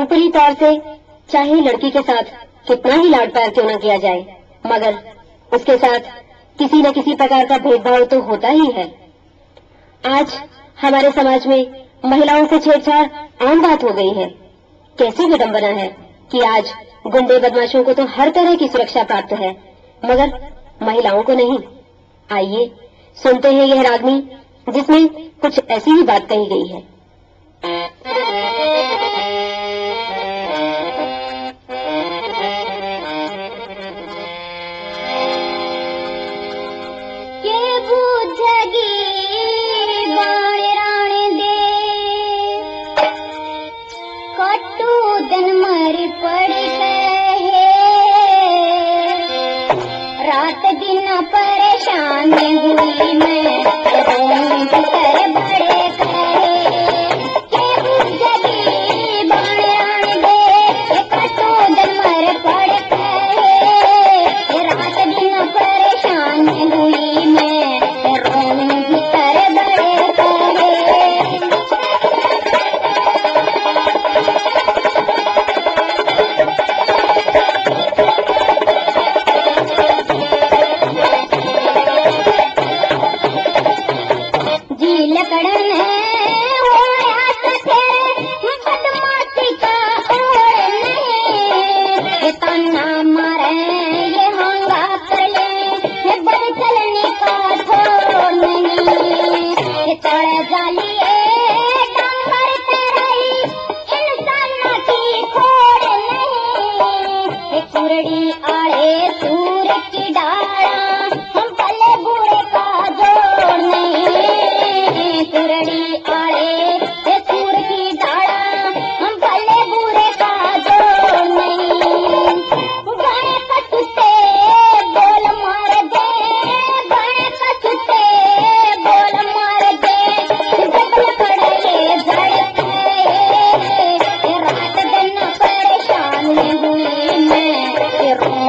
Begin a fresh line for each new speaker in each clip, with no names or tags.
ऊपरी तौर से, चाहे लड़की के साथ कितना ही लाड प्यार क्यों न किया जाए, मगर उसके साथ किसी न किसी प्रकार का भेदभाव तो होता ही है। आज हमारे समाज में महिलाओं से छेड़छाड़ आम बात हो गई है। कैसी विडम्बना है कि आज गुंडे बदमाशों को तो हर तरह की सुरक्षा प्राप्त है, मगर महिलाओं को नहीं। आइए, सुनते हैं यह रागनी, जिसमें कुछ ऐसी ही बात कही गई है। दिन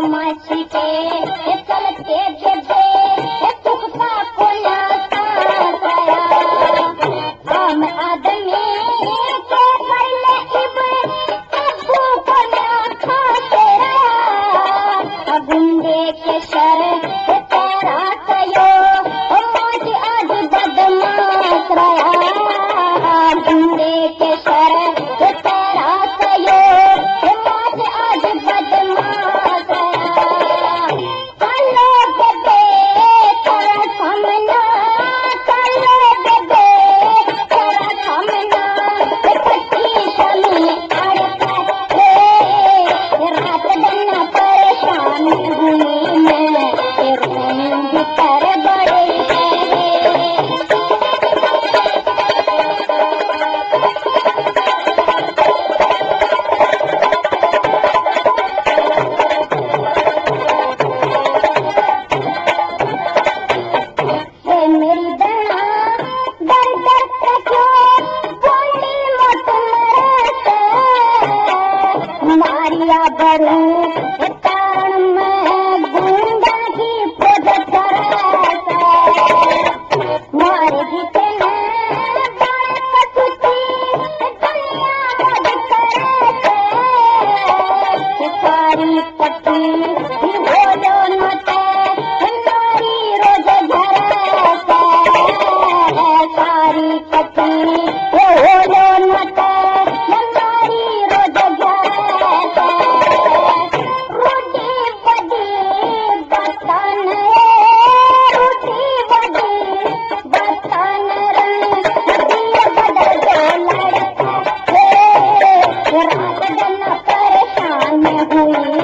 Come on, let's see ಬರೀ nghe vui.